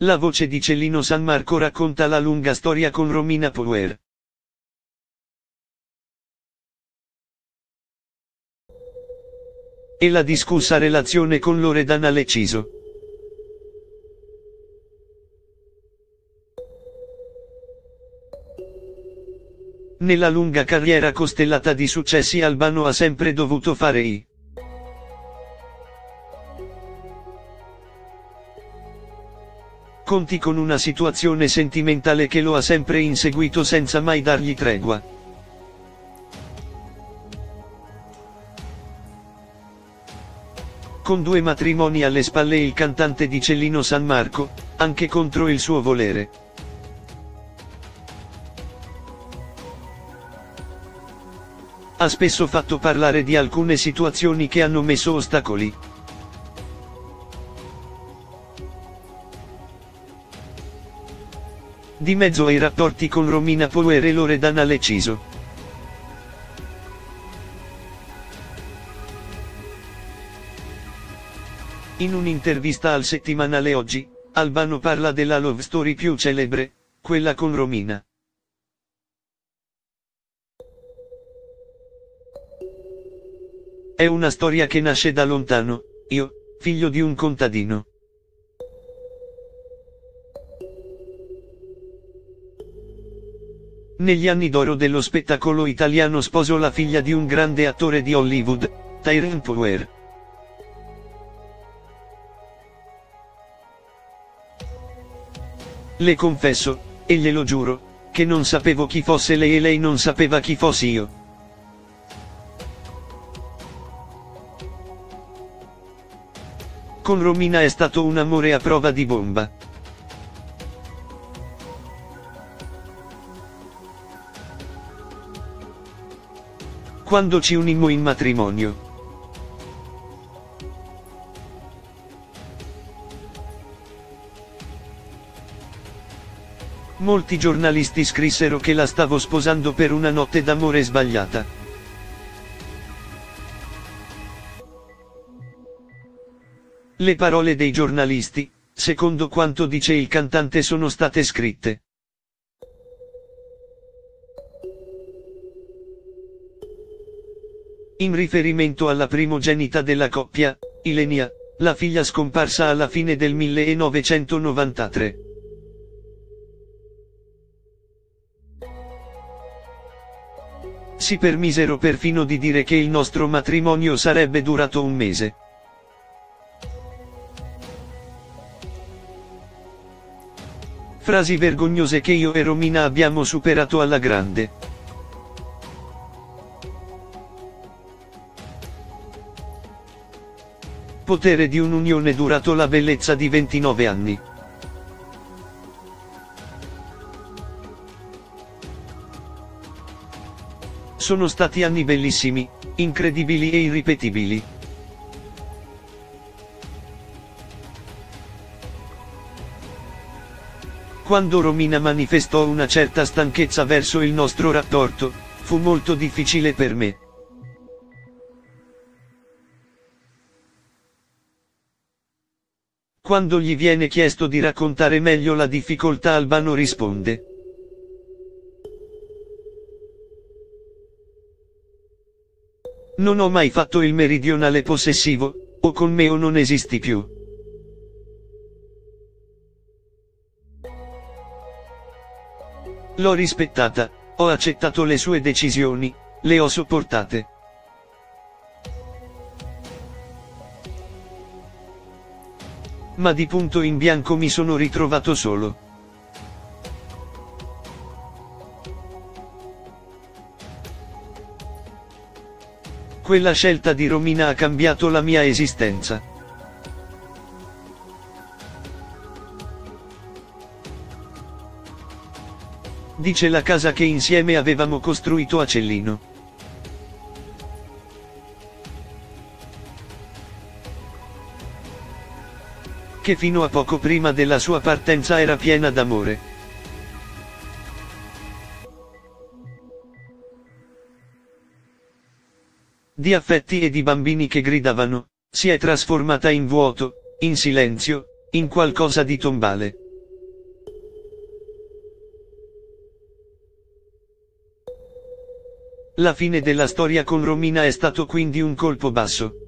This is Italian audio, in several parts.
La voce di Cellino San Marco racconta la lunga storia con Romina Power. E la discussa relazione con Loredana Leciso. Nella lunga carriera costellata di successi Albano ha sempre dovuto fare i conti con una situazione sentimentale che lo ha sempre inseguito senza mai dargli tregua. Con due matrimoni alle spalle il cantante di Cellino San Marco, anche contro il suo volere. Ha spesso fatto parlare di alcune situazioni che hanno messo ostacoli. Di mezzo ai rapporti con Romina Power e Loredana Leciso. In un'intervista al settimanale Oggi, Albano parla della love story più celebre, quella con Romina. È una storia che nasce da lontano, io, figlio di un contadino. Negli anni d'oro dello spettacolo italiano sposò la figlia di un grande attore di Hollywood, Tyrone Power. Le confesso, e glielo giuro, che non sapevo chi fosse lei e lei non sapeva chi fossi io. Con Romina è stato un amore a prova di bomba. Quando ci unimmo in matrimonio. Molti giornalisti scrissero che la stavo sposando per una notte d'amore sbagliata. Le parole dei giornalisti, secondo quanto dice il cantante sono state scritte. In riferimento alla primogenita della coppia, Ilenia, la figlia scomparsa alla fine del 1993. Si permisero perfino di dire che il nostro matrimonio sarebbe durato un mese. Frasi vergognose che io e Romina abbiamo superato alla grande. Potere di un'unione durato la bellezza di 29 anni. Sono stati anni bellissimi, incredibili e irripetibili. Quando Romina manifestò una certa stanchezza verso il nostro rapporto, fu molto difficile per me. Quando gli viene chiesto di raccontare meglio la difficoltà Albano risponde. Non ho mai fatto il meridionale possessivo, o con me o non esisti più. L'ho rispettata, ho accettato le sue decisioni, le ho sopportate. Ma di punto in bianco mi sono ritrovato solo. Quella scelta di Romina ha cambiato la mia esistenza. Dice la casa che insieme avevamo costruito a Cellino. che fino a poco prima della sua partenza era piena d'amore. Di affetti e di bambini che gridavano, si è trasformata in vuoto, in silenzio, in qualcosa di tombale. La fine della storia con Romina è stato quindi un colpo basso.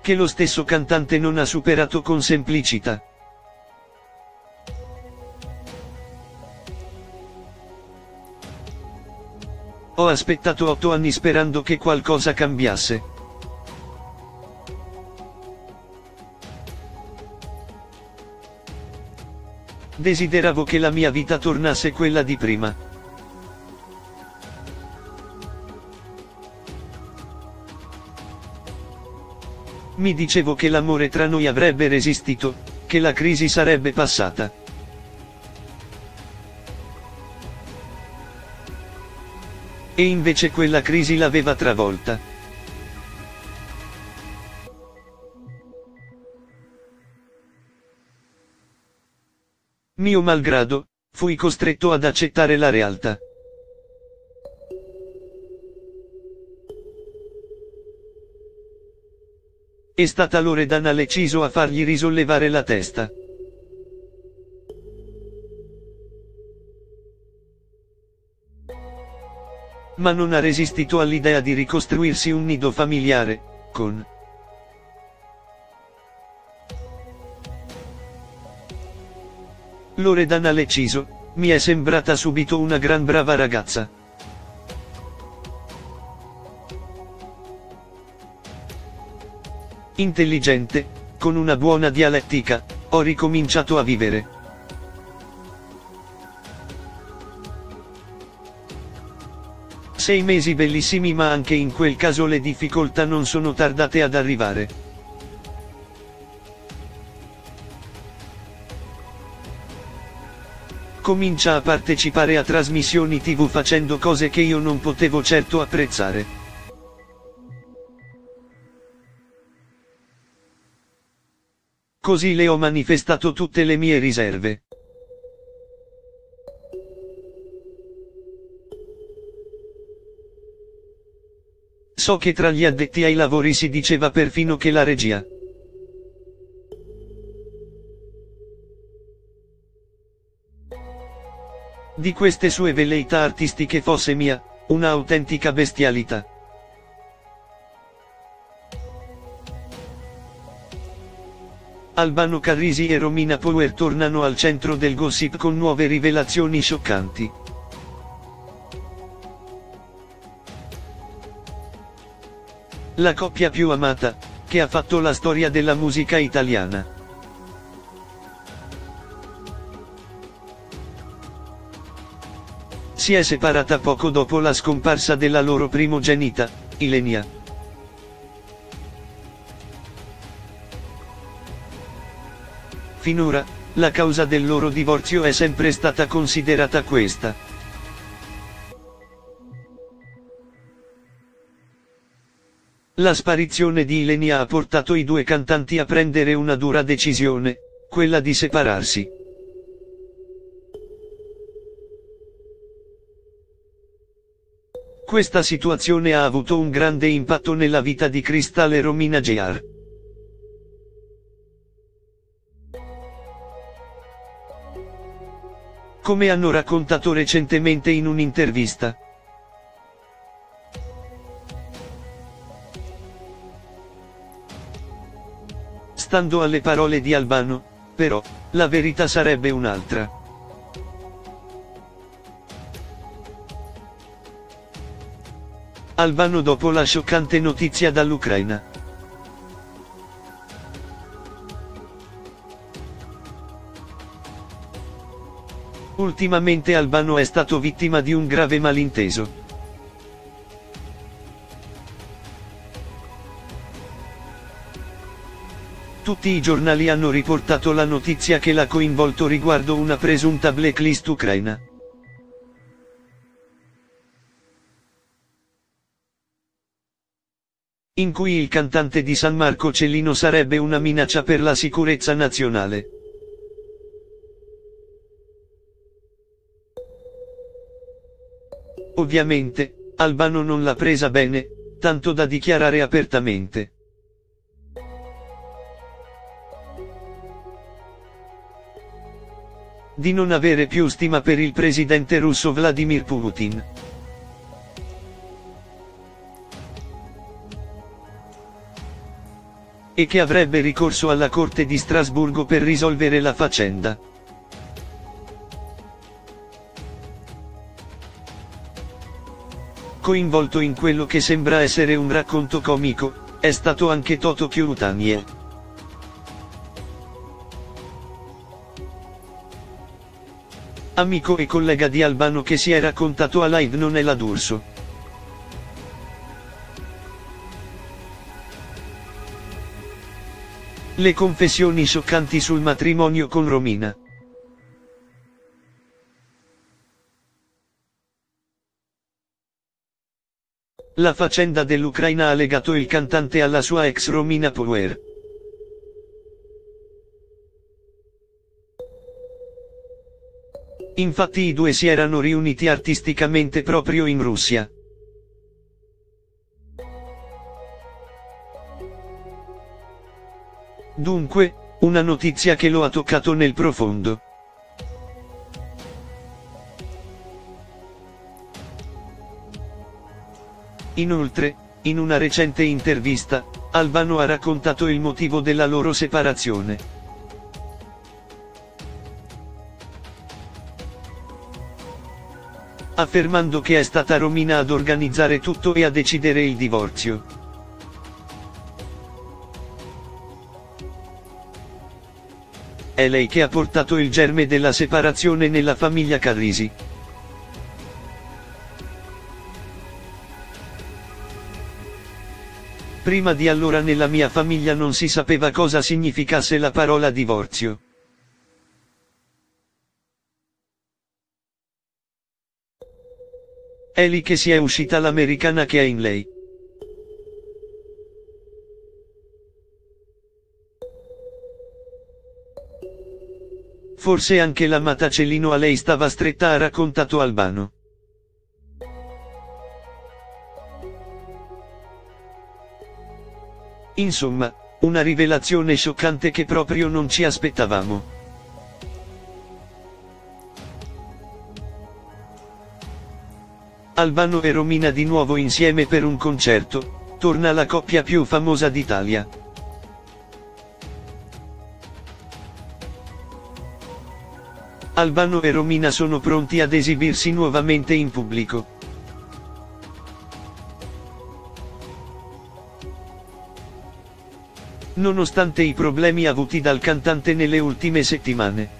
Che lo stesso cantante non ha superato con semplicità. Ho aspettato otto anni sperando che qualcosa cambiasse. Desideravo che la mia vita tornasse quella di prima. Mi dicevo che l'amore tra noi avrebbe resistito, che la crisi sarebbe passata. E invece quella crisi l'aveva travolta. Mio malgrado, fui costretto ad accettare la realtà. È stata Loredana Leciso a fargli risollevare la testa. Ma non ha resistito all'idea di ricostruirsi un nido familiare, con Loredana Leciso, mi è sembrata subito una gran brava ragazza. Intelligente, con una buona dialettica, ho ricominciato a vivere. Sei mesi bellissimi ma anche in quel caso le difficoltà non sono tardate ad arrivare. Comincia a partecipare a trasmissioni tv facendo cose che io non potevo certo apprezzare. Così le ho manifestato tutte le mie riserve. So che tra gli addetti ai lavori si diceva perfino che la regia di queste sue velleità artistiche fosse mia, una autentica bestialità. Albano Carrisi e Romina Power tornano al centro del gossip con nuove rivelazioni scioccanti. La coppia più amata, che ha fatto la storia della musica italiana. Si è separata poco dopo la scomparsa della loro primogenita, Ilenia. Finora, la causa del loro divorzio è sempre stata considerata questa. La sparizione di Ilenia ha portato i due cantanti a prendere una dura decisione, quella di separarsi. Questa situazione ha avuto un grande impatto nella vita di Crystal e Romina Gear. Come hanno raccontato recentemente in un'intervista. Stando alle parole di Albano, però, la verità sarebbe un'altra. Albano dopo la scioccante notizia dall'Ucraina. Ultimamente Albano è stato vittima di un grave malinteso. Tutti i giornali hanno riportato la notizia che l'ha coinvolto riguardo una presunta blacklist ucraina. in cui il cantante di San Marco Cellino sarebbe una minaccia per la sicurezza nazionale. Ovviamente, Albano non l'ha presa bene, tanto da dichiarare apertamente. di non avere più stima per il presidente russo Vladimir Putin. E che avrebbe ricorso alla Corte di Strasburgo per risolvere la faccenda. Coinvolto in quello che sembra essere un racconto comico, è stato anche Toto Chiurutanie. Amico e collega di Albano che si è raccontato a live non è la D'Urso. Le confessioni scioccanti sul matrimonio con Romina. La faccenda dell'Ucraina ha legato il cantante alla sua ex Romina Power. Infatti i due si erano riuniti artisticamente proprio in Russia. Dunque, una notizia che lo ha toccato nel profondo. Inoltre, in una recente intervista, Albano ha raccontato il motivo della loro separazione. affermando che è stata Romina ad organizzare tutto e a decidere il divorzio. È lei che ha portato il germe della separazione nella famiglia Carrisi. Prima di allora nella mia famiglia non si sapeva cosa significasse la parola divorzio. È lì che si è uscita l'americana che è in lei. Forse anche la matacellino a lei stava stretta ha raccontato Albano. Insomma, una rivelazione scioccante che proprio non ci aspettavamo. Albano e Romina di nuovo insieme per un concerto, torna la coppia più famosa d'Italia. Albano e Romina sono pronti ad esibirsi nuovamente in pubblico. Nonostante i problemi avuti dal cantante nelle ultime settimane.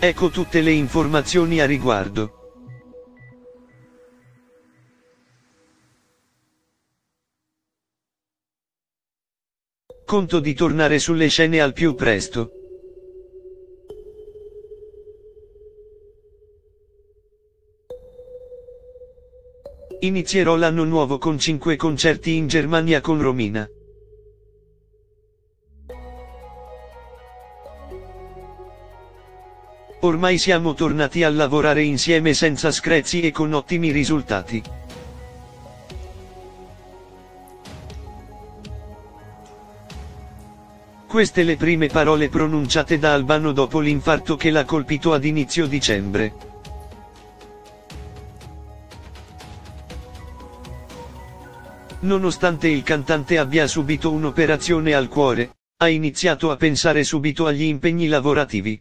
Ecco tutte le informazioni a riguardo. Conto di tornare sulle scene al più presto. Inizierò l'anno nuovo con 5 concerti in Germania con Romina. Ormai siamo tornati a lavorare insieme senza screzi e con ottimi risultati. Queste le prime parole pronunciate da Albano dopo l'infarto che l'ha colpito ad inizio dicembre. Nonostante il cantante abbia subito un'operazione al cuore, ha iniziato a pensare subito agli impegni lavorativi.